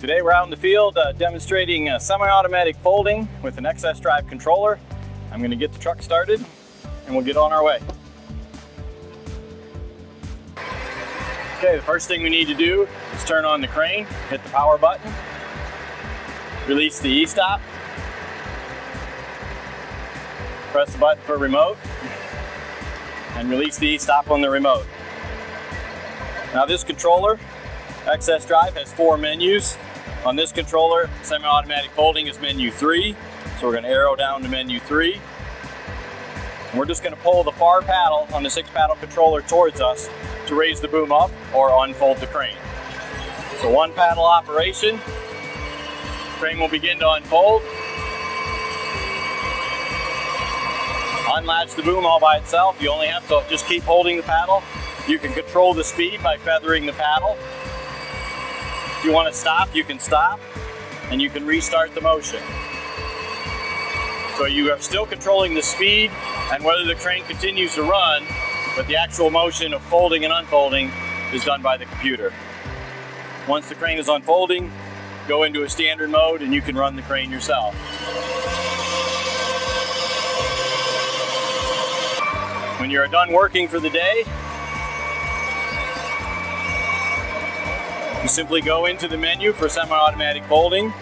Today we're out in the field uh, demonstrating uh, semi-automatic folding with an XS Drive controller. I'm going to get the truck started and we'll get on our way. Okay, the first thing we need to do is turn on the crane, hit the power button, release the e-stop, press the button for remote, and release the e-stop on the remote. Now this controller, XS Drive, has four menus. On this controller, semi-automatic folding is menu three. So we're gonna arrow down to menu three. And we're just gonna pull the far paddle on the six paddle controller towards us to raise the boom up or unfold the crane. So one paddle operation, crane will begin to unfold. Unlatch the boom all by itself. You only have to just keep holding the paddle you can control the speed by feathering the paddle. If you want to stop, you can stop and you can restart the motion. So you are still controlling the speed and whether the crane continues to run, but the actual motion of folding and unfolding is done by the computer. Once the crane is unfolding, go into a standard mode and you can run the crane yourself. When you're done working for the day, You simply go into the menu for semi-automatic folding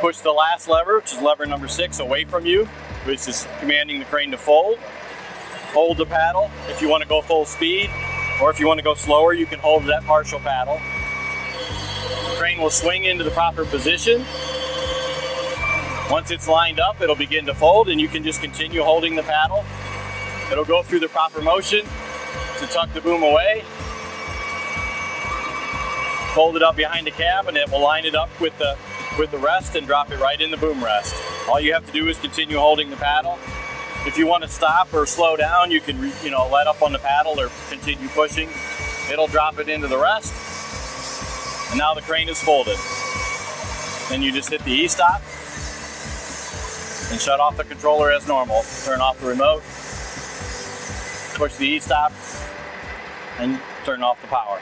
Push the last lever, which is lever number six, away from you, which is commanding the crane to fold. Hold the paddle if you want to go full speed, or if you want to go slower, you can hold that partial paddle. The crane will swing into the proper position. Once it's lined up, it'll begin to fold and you can just continue holding the paddle. It'll go through the proper motion to tuck the boom away. Fold it up behind the cab and it will line it up with the with the rest and drop it right in the boom rest. All you have to do is continue holding the paddle. If you want to stop or slow down, you can you know let up on the paddle or continue pushing. It'll drop it into the rest. And now the crane is folded. Then you just hit the E-stop and shut off the controller as normal. Turn off the remote, push the E-stop, and turn off the power.